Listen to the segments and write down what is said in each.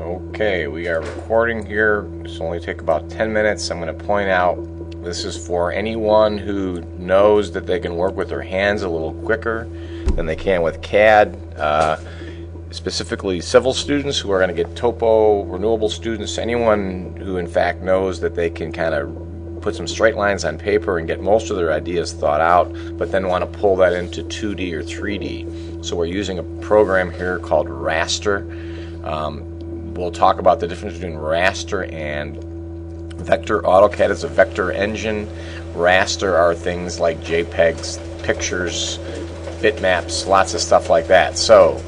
Okay, we are recording here. This will only take about 10 minutes. I'm going to point out this is for anyone who knows that they can work with their hands a little quicker than they can with CAD. Uh, specifically, civil students who are going to get topo, renewable students, anyone who in fact knows that they can kind of put some straight lines on paper and get most of their ideas thought out, but then want to pull that into 2D or 3D. So we're using a program here called Raster. Um, we'll talk about the difference between Raster and Vector. AutoCAD is a vector engine. Raster are things like JPEGs, pictures, bitmaps, lots of stuff like that. So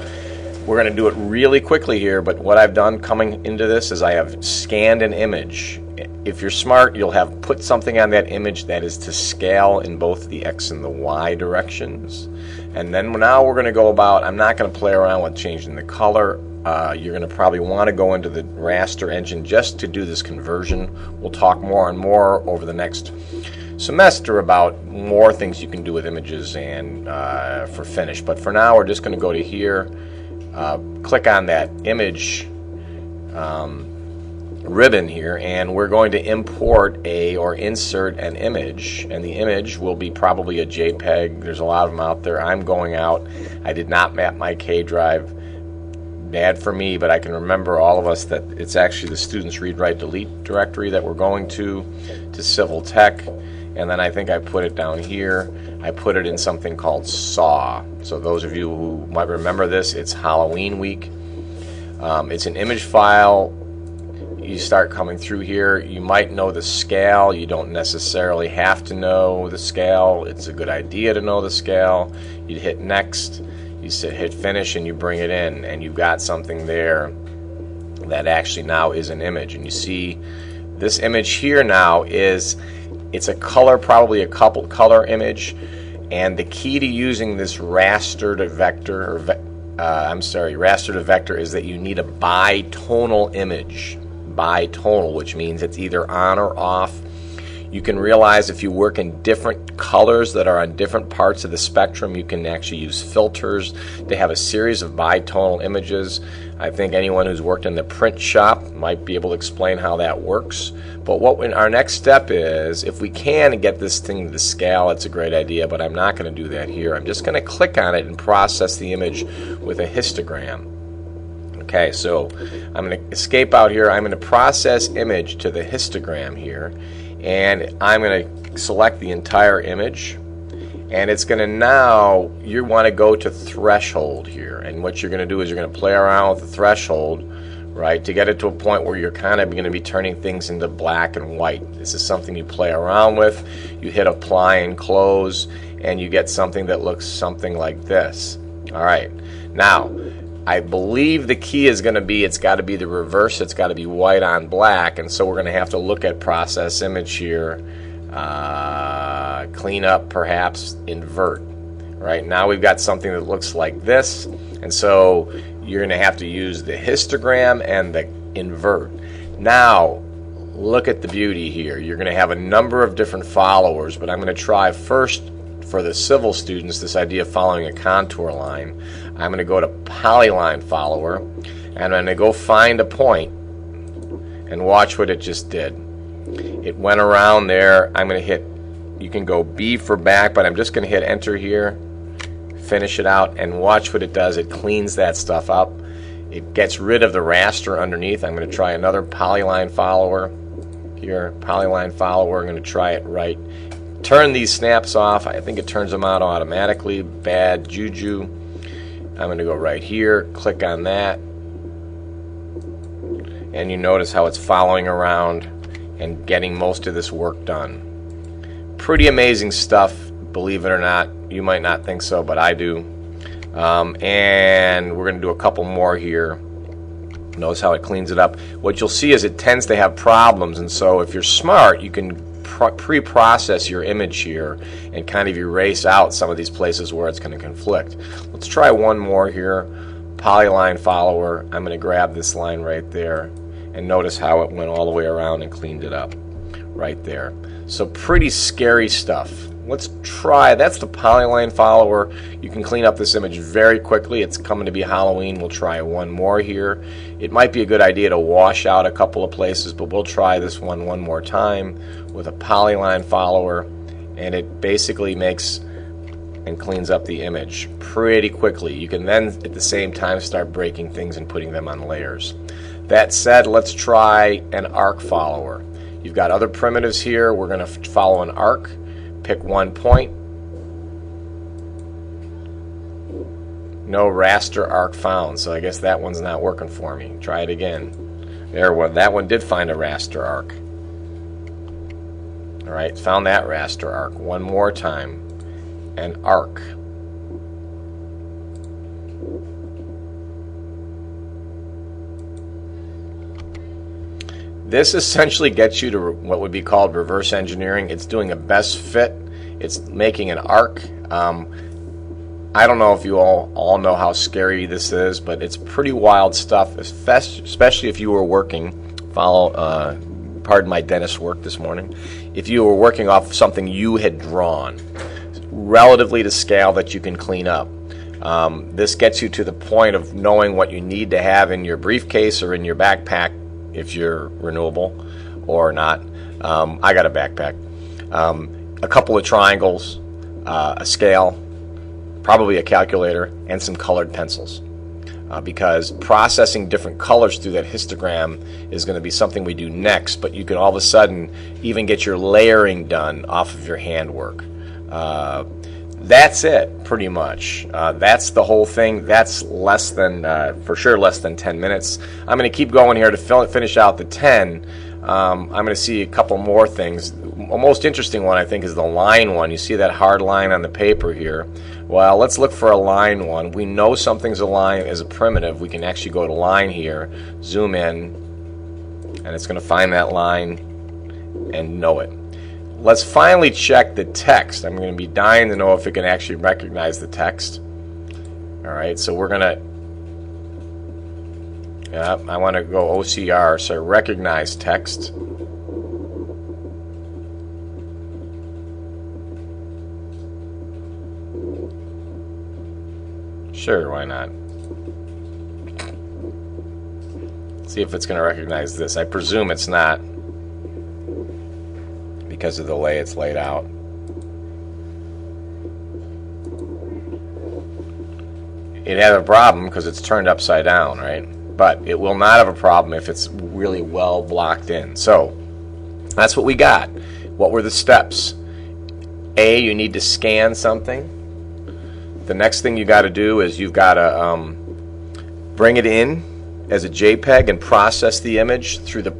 we're going to do it really quickly here, but what I've done coming into this is I have scanned an image if you're smart, you'll have put something on that image that is to scale in both the X and the Y directions. And then now we're going to go about, I'm not going to play around with changing the color. Uh, you're going to probably want to go into the raster engine just to do this conversion. We'll talk more and more over the next semester about more things you can do with images and uh, for finish. But for now, we're just going to go to here, uh, click on that image. Um, ribbon here and we're going to import a or insert an image and the image will be probably a JPEG there's a lot of them out there I'm going out I did not map my K drive bad for me but I can remember all of us that it's actually the students read write delete directory that we're going to to civil tech. And then I think I put it down here. I put it in something called saw. So those of you who might remember this it's Halloween week. Um, it's an image file. You start coming through here, you might know the scale. You don't necessarily have to know the scale. It's a good idea to know the scale. You hit next, you hit finish, and you bring it in, and you've got something there that actually now is an image. And you see this image here now is it's a color, probably a couple color image. And the key to using this raster to vector, or ve uh, I'm sorry, raster to vector, is that you need a bitonal image bitonal, which means it's either on or off. You can realize if you work in different colors that are on different parts of the spectrum, you can actually use filters to have a series of bitonal images. I think anyone who's worked in the print shop might be able to explain how that works. But what our next step is, if we can get this thing to scale, it's a great idea, but I'm not going to do that here. I'm just going to click on it and process the image with a histogram. Okay, so I'm going to escape out here. I'm going to process image to the histogram here, and I'm going to select the entire image. And it's going to now, you want to go to threshold here. And what you're going to do is you're going to play around with the threshold, right, to get it to a point where you're kind of going to be turning things into black and white. This is something you play around with. You hit apply and close, and you get something that looks something like this. All right. Now, I believe the key is going to be it's got to be the reverse. It's got to be white on black, and so we're going to have to look at process image here, uh, clean up, perhaps invert. Right now we've got something that looks like this, and so you're going to have to use the histogram and the invert. Now look at the beauty here. You're going to have a number of different followers, but I'm going to try first for the civil students this idea of following a contour line. I'm going to go to polyline follower and I'm going to go find a point and watch what it just did. It went around there. I'm going to hit, you can go B for back, but I'm just going to hit enter here, finish it out, and watch what it does. It cleans that stuff up. It gets rid of the raster underneath. I'm going to try another polyline follower here, polyline follower. I'm going to try it right turn these snaps off. I think it turns them out automatically. Bad juju. I'm going to go right here, click on that, and you notice how it's following around and getting most of this work done. Pretty amazing stuff, believe it or not. You might not think so, but I do. Um, and we're going to do a couple more here. Notice how it cleans it up. What you'll see is it tends to have problems, and so if you're smart, you can pre-process your image here and kind of erase out some of these places where it's going to conflict. Let's try one more here. Polyline follower. I'm going to grab this line right there and notice how it went all the way around and cleaned it up right there. So pretty scary stuff let's try. That's the polyline follower. You can clean up this image very quickly. It's coming to be Halloween. We'll try one more here. It might be a good idea to wash out a couple of places, but we'll try this one one more time with a polyline follower. And it basically makes and cleans up the image pretty quickly. You can then at the same time start breaking things and putting them on layers. That said, let's try an arc follower. You've got other primitives here. We're going to follow an arc. Pick one point. No raster arc found, so I guess that one's not working for me. Try it again. There, well, that one did find a raster arc. All right, found that raster arc. One more time. An arc. This essentially gets you to what would be called reverse engineering. It's doing a best fit. It's making an arc. Um, I don't know if you all all know how scary this is, but it's pretty wild stuff. Especially if you were working, follow, uh, pardon my dentist work this morning. If you were working off something you had drawn, relatively to scale that you can clean up. Um, this gets you to the point of knowing what you need to have in your briefcase or in your backpack if you're renewable or not. Um, I got a backpack, um, a couple of triangles, uh, a scale, probably a calculator, and some colored pencils. Uh, because processing different colors through that histogram is going to be something we do next, but you can all of a sudden even get your layering done off of your handwork. Uh, that's it, pretty much. Uh, that's the whole thing. That's less than, uh, for sure, less than 10 minutes. I'm going to keep going here to finish out the 10. Um, I'm going to see a couple more things. The most interesting one, I think, is the line one. You see that hard line on the paper here. Well, let's look for a line one. We know something's a line as a primitive. We can actually go to line here, zoom in, and it's going to find that line and know it. Let's finally check the text. I'm going to be dying to know if it can actually recognize the text. All right, so we're going to, yeah, I want to go OCR, so recognize text. Sure, why not? See if it's going to recognize this. I presume it's not because of the way it's laid out. It has a problem because it's turned upside down, right? But it will not have a problem if it's really well blocked in. So that's what we got. What were the steps? A, you need to scan something. The next thing you got to do is you've got to um, bring it in as a JPEG and process the image through the,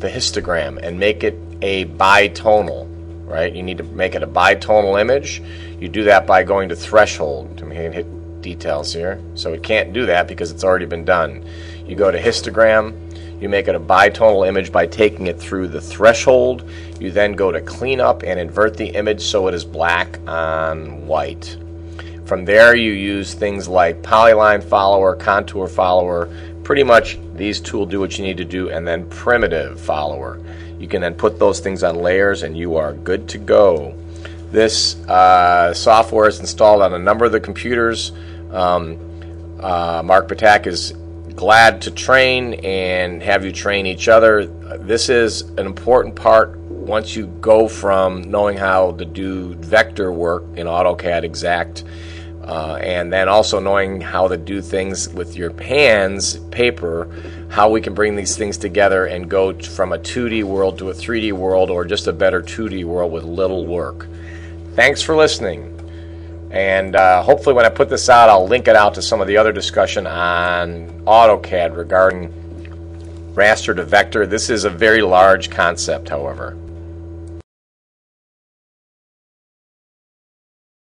the histogram and make it a bitonal, right? You need to make it a bitonal image. You do that by going to threshold. I'm going to hit details here. So it can't do that because it's already been done. You go to histogram. You make it a bitonal image by taking it through the threshold. You then go to cleanup and invert the image so it is black on white. From there, you use things like polyline follower, contour follower. Pretty much these two will do what you need to do, and then primitive follower. You can then put those things on layers and you are good to go. This uh, software is installed on a number of the computers. Um, uh, Mark Patak is glad to train and have you train each other. This is an important part once you go from knowing how to do vector work in AutoCAD Exact uh, and then also knowing how to do things with your hands, paper, how we can bring these things together and go from a 2D world to a 3D world or just a better 2D world with little work. Thanks for listening. And uh, hopefully, when I put this out, I'll link it out to some of the other discussion on AutoCAD regarding raster to vector. This is a very large concept, however.